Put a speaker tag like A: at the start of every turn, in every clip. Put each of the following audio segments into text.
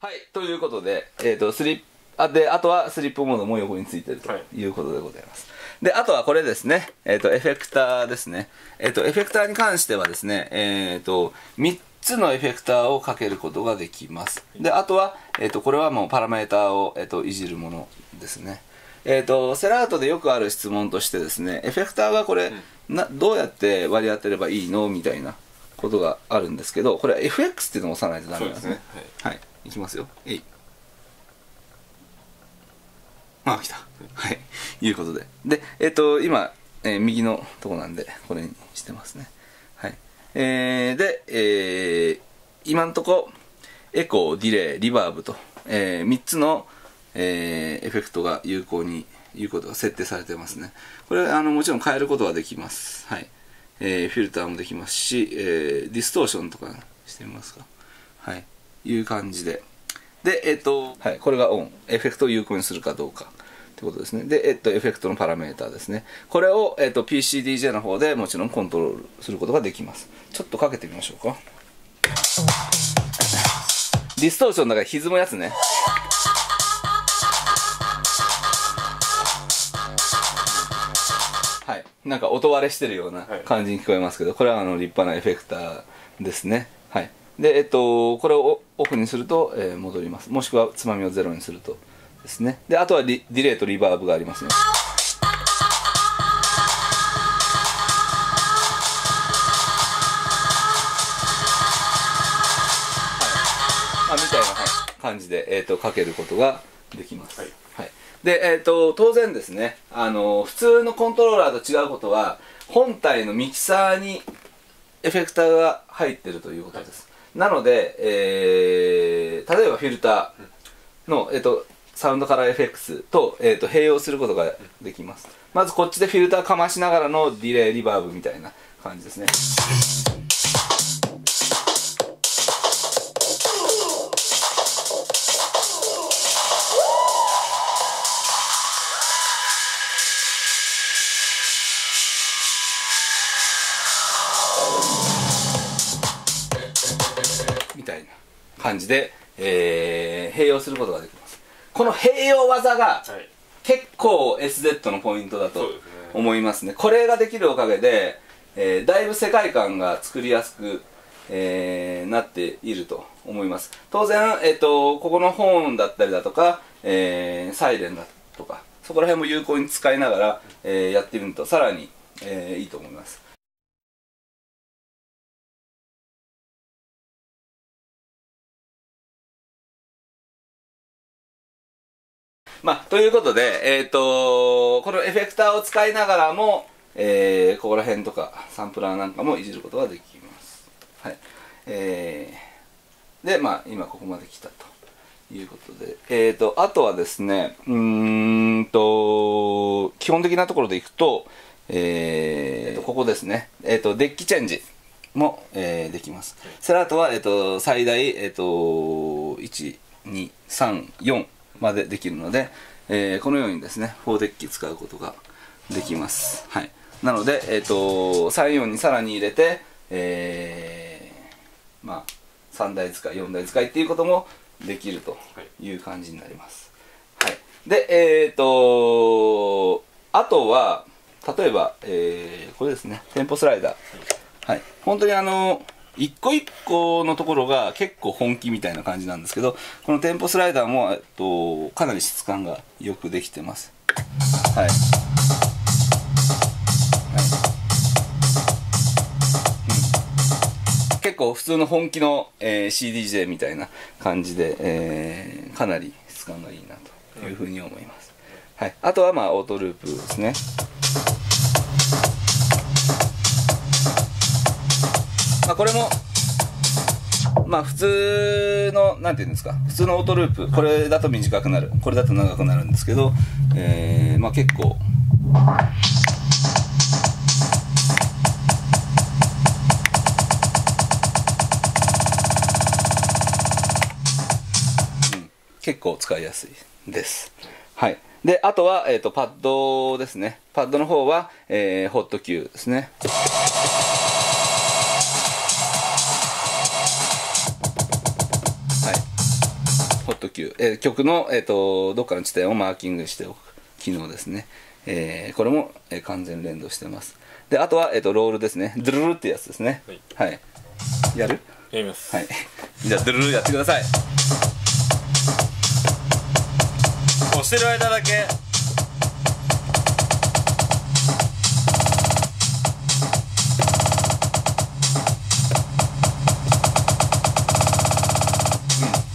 A: はいということで、えー、とスリップあであとはスリップモードも横についてるとい。うことでございます、であとはこれですね、えー、とエフェクターですね、えー、とエフェクターに関してはですね、えー、と3つのエフェクターをかけることができます。であとは、えー、とこれはもうパラメーターを、えー、といじるものですね。えーと、セラートでよくある質問としてですねエフェクターがこれ、うん、などうやって割り当てればいいの？みたいなことがあるんですけどこれ FX っていうのを押さないとダメなんですね。はい、はい、いきますよ。えい。あ来た。はい。いうことで。でえっ、ー、と今、えー、右のとこなんでこれにしてますね。はい。えー、で、えー、今んとこエコーディレイリバーブと、えー、3つのえー、エフェクトが有効にいうことが設定されてますね。これあのもちろん変えることはできます。はい、えー、フィルターもできますし、えー、ディストーションとかしてみますか。はい。いう感じで。でえっ、ー、と、はい、これがオン。エフェクトを有効にするかどうか。ってことですね。で、えっと、エフェクトのパラメーターですね。これを、えっと、PCDJ の方でもちろんコントロールすることができます。ちょっとかけてみましょうか。ディストーションだから歪むやつね。なんか音割れしてるような感じに聞こえますけど、これはあの立派なエフェクターですね。はいでえっとこれをオフにすると、えー、戻ります。もしくはつまみをゼロにするとですね。であとはディレイとリバーブがありますね。はい。まあ、みたいな感じで、えーと、かけることができます、はい。で、えっ、ー、と、当然ですね、あの、普通のコントローラーと違うことは、本体のミキサーにエフェクターが入ってるということです。はい、なので、えー、例えばフィルターの、えっ、ー、と、サウンドカラー FX と,、えーと、併用することができます。まずこっちでフィルターかましながらのディレイ、リバーブみたいな感じですね。感じで、えー、併用することができます。この併用技が、結構 SZ のポイントだと思いますね。これができるおかげで、えー、だいぶ世界観が作りやすく、えー、なっていると思います。当然、えーと、ここのホーンだったりだとか、えー、サイレンだとかそこら辺も有効に使いながら、えー、やってみるとさらに、えー、いいと思いますまあ、ということで、えっ、ー、とこのエフェクターを使いながらも、えー、ここら辺とかサンプラーなんかもいじることができます。はい。えー、で、まあ、今ここまで来たということで、えっ、ー、と、あとはですね、うんと、基本的なところでいくと、えー、とここですね、えっ、ー、と、デッキチェンジも、えー、できます。それあとは、えっ、と、最大、えっ、と、1、2、3、4、までできるので、えー、このようにですね4デッキ使うことができます。はい。なので、えーと、34にさらに入れて、えー、まあ3台使い4台使いっていうこともできるという感じになります。はい。でえっ、ー、とあとは例えば、えー、これですねテンポスライダー。はい。本当にあの一個一個のところが結構本気みたいな感じなんですけどこのテンポスライダーも、えっと、かなり質感がよくできてます。はい、はい。うん、結構普通の本気の、えー、CDJ みたいな感じで、えー、かなり質感がいいなというふうに思います、はい、あとはまあオートループですね。まあ、これもまあ普通のなんていうんですか普通のオートループこれだと短くなるこれだと長くなるんですけど、えー、まあ結構結構使いやすいです。はい。で、あとは、えっ、ー、と、パッドですね。パッドの方は、えー、ホット Q ですね。ホット Q、えー曲の、えー、とどっかの地点をマーキングしておく。機能ですね、えーこれも、えー完全連動してます。であとは、えー、とロールですね。ドゥルルってやつですね。
B: はい。
A: はい、やる？
B: やります。
A: はい。じゃあドゥルルやってください。
B: 押してる間だけ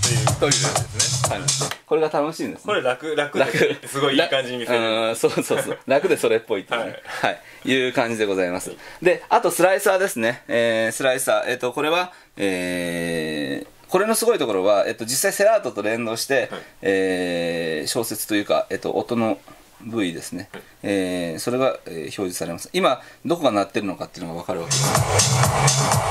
B: っていう
A: というですね、はい、これが楽しいんですね。
B: これ楽楽すごいいい感じに見せる。
A: うんそうそうそう。楽でそれっぽいっていうね。はい、い、う感じでございます。であとスライサーですね、えー、スライサー。えっ、とこれはえーこれのすごいところは、えっと、実際セラートと連動して、えー小説というか、えっと、音の部位ですね、えーそれが、えー表示されます。今どこが鳴ってるのかっていうのが分かるわけです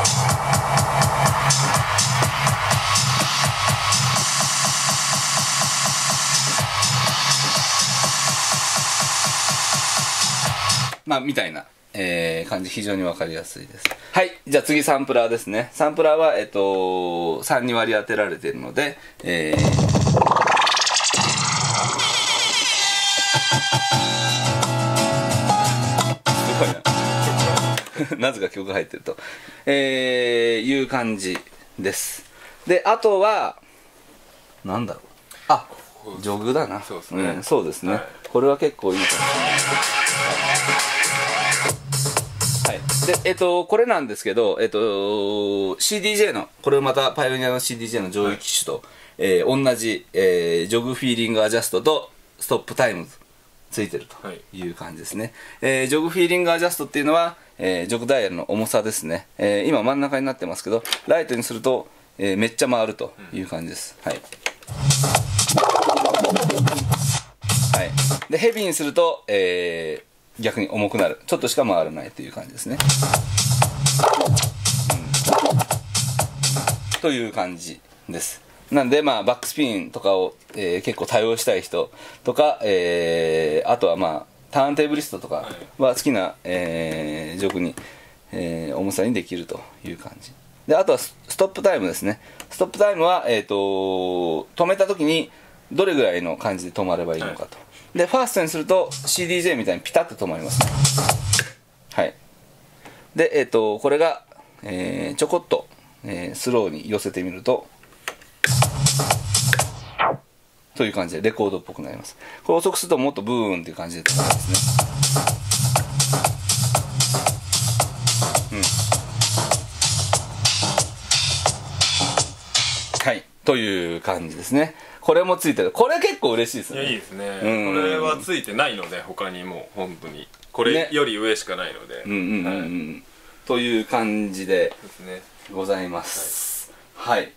A: まあ、みたいな、えー感じ、非常にわかりやすいです。はい。じゃあ次サンプラーですね。サンプラーは、えっと、3に割り当てられているので、えーな。なぜか曲が入ってると。えー、いう感じです。で、あとは、なんだろう。あ、ジョグだな。
B: そうですね
A: んそうですね。
B: はい
A: これは結構いいかもしれない。はい。で、えっと、これなんですけど、えっと、CDJ の、これまたパイオニアの CDJ の上位機種と、えー同じ、えー jog feeling adjust と stop time ついてると
B: はい
A: いう感じですね。えー jog feeling adjust っていうのは、えージョグダイヤルの重さですね。えー今真ん中になってますけど、ライトにすると、えーめっちゃ回るという感じです。はい。はい、でヘビーにすると、えー逆に重くなる。ちょっとしか回らないという感じですね、うん。という感じです。なんでまあバックスピンとかを、えー結構多用したい人とか、えーあとはまあターンテーブリストとかは好きな、えージョグに、えー重さにできるという感じ。であとはストップタイムですね。ストップタイムは、えー、と止めた時にどれぐらいの感じで止まればいいのかと、でファーストにすると CDJ みたいにピタッと止まります。はい。でえっ、とこれが、えーちょこっと、えースローに寄せてみるとという感じでレコードっぽくなります。これ遅くするともっとブーンっていう感じで止まりますね。はい。という感じですね。これもついてる。これ結構嬉しいです
B: いやいい
A: ね
B: ですね。
A: うん。
B: これはついてないので他にも本当に。こ
A: ね
B: れより上しかないので。
A: うんうんうんという感じでございます。はい、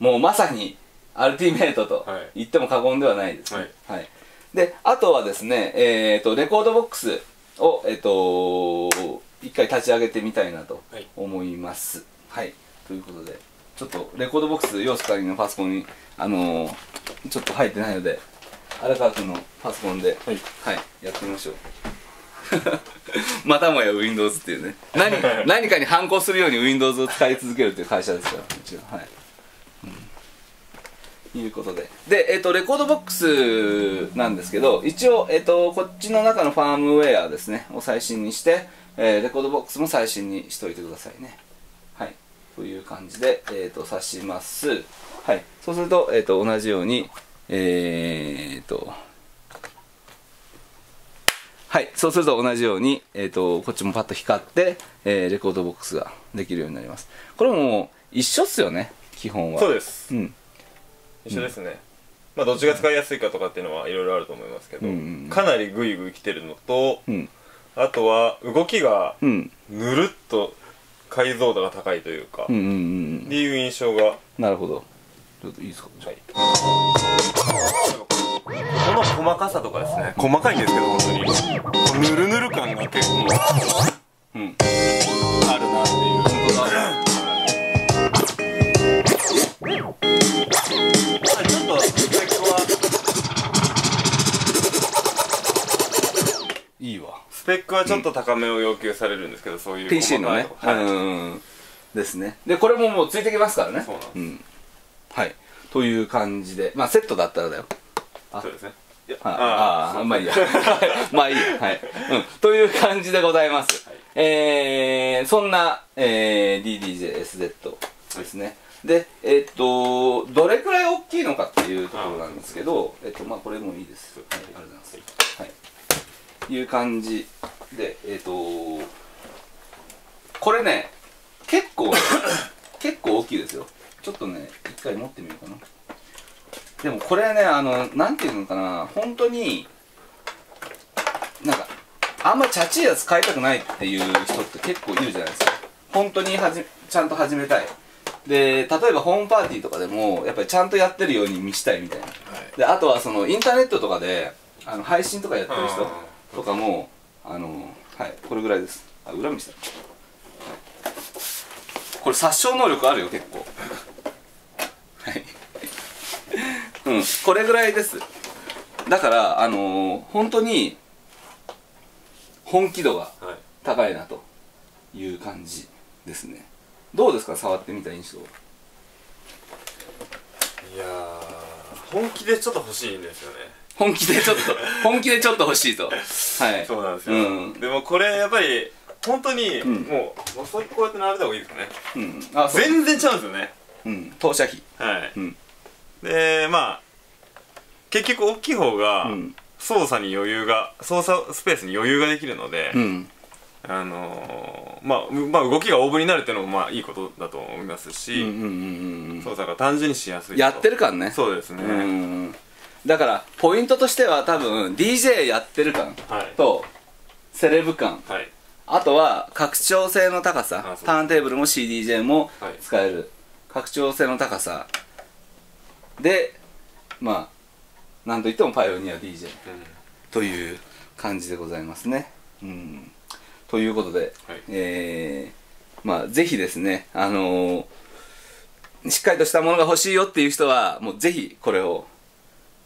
A: もうまさにアルティメイトと
B: はい。
A: 言っても過言ではないですね。
B: はい。
A: はい、であとはですねえっ、とレコードボックスをえっ、と一回立ち上げてみたいなと
B: はい。
A: 思います。はい、ということでちょっとレコードボックスヨースカリのパソコンにあのーちょっと入ってないので荒川君のパソコンで
B: はい。
A: はい、やってみましょう。またもや Windows っていうね。何 何かに反抗するように Windows を使い続けるっていう会社ですからうちははい、うん、いうことで。でえっ、とレコードボックスなんですけど一応えっ、とこっちの中のファームウェアですね。を最新にして、えーレコードボックスも最新にしといてくださいね。はいという感じで、えー、と刺します。はい。そうすると,、えー、と同じようにえー、とはい。そうすると同じように、えー、とこっちもパッと光って、えーレコードボックスができるようになります。これも一緒っすよね基本は。
B: そうです。
A: うん。
B: 一緒ですね。まあどっちが使いやすいかとかっていうのはいろいろあると思いますけど
A: うん。
B: かなりグイグイ来てるのと
A: うん。
B: あとは動きが
A: うん。
B: ぬるっと解像度が高いというかっていう印象が。は
A: なるほど。ちょっといいですか？
B: い。この細かさとかですね。細かいんですけど本当に。ぬるぬる感が結構ペックはちょっと高めを要求されるんですけど、そういう
A: PC のね、
B: はい。
A: うんですね。でこれももうついてきますからね。
B: そうなんです。
A: ん。はい。という感じで。まあセットだったらだよ。あ。
B: そうですね。いや
A: ああまあいいや。まあいいや。はい、うん、という感じでございます、えー、そんな、えー、DDJSZ ですね、でえっとどれくらい大きいのかっていうところなんですけどえっとまあこれもいいです。はい。ありがとうございます。はいいう感じでえっとこれね結構 結構大きいですよ。ちょっとね一回持ってみようかな。でもこれねあのなんていうのかな本当になんかあんまチャチいやつ買いたくないっていう人って結構いるじゃないですか。本当にはじちゃんと始めたい。で例えばホームパーティーとかでもやっぱりちゃんとやってるように見したいみたいな。であとはそのインターネットとかであの配信とかやってる人とかもあのはいこれぐらいです。あ裏見せた、はい。これ殺傷能力あるよ結構。はい。うんこれぐらいです。だからあのー本当に本気度が
B: はい。
A: 高いなという感じですね。どうですか触ってみた印象。
B: いやー本気でちょっと欲しいんですよね
A: 本気でちょっと 本気でちょっと欲しいと。はい。
B: そうなんですよ、
A: うん。
B: でもこれやっぱり本当に
A: ん。
B: もう、もうそうこうやって並べた方がいいですかね。
A: うん。あ
B: 全然違うんですよね。
A: うん。投射費
B: はい、
A: うん。
B: でまあ結局大きい方が
A: うん。
B: 操作に余裕が操作スペースに余裕ができるので、
A: うん。
B: あのーまあ、うまあ動きが大振りになるっていうのもまあいいことだと思いますし、操作が単純にしやすいと。
A: やってる感ね。
B: そうですね、
A: うんだからポイントとしては多分 DJ やってる感
B: はい。
A: とセレブ感。
B: はい。
A: あとは拡張性の高さ。ターンテーブルも CDJ も
B: はい。
A: 使える、拡張性の高さ。でまあなんといってもパイオニア DJ という感じでございますね。うん。ということで、
B: はい。
A: えー、まあぜひですねあのーしっかりとしたものが欲しいよっていう人はもうぜひこれを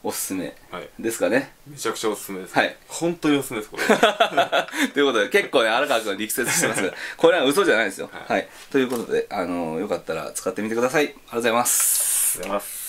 A: おすすめ。
B: はい。
A: ですかね。
B: めちゃくちゃおすすめです、
A: はい。
B: 本当におすすめですこれ。
A: ということで結構ね荒川君は力説してますがこれは嘘じゃないですよ。
B: はい。
A: はい、ということであのーよかったら使ってみてください。ありがとうございます。
B: ありがとうございます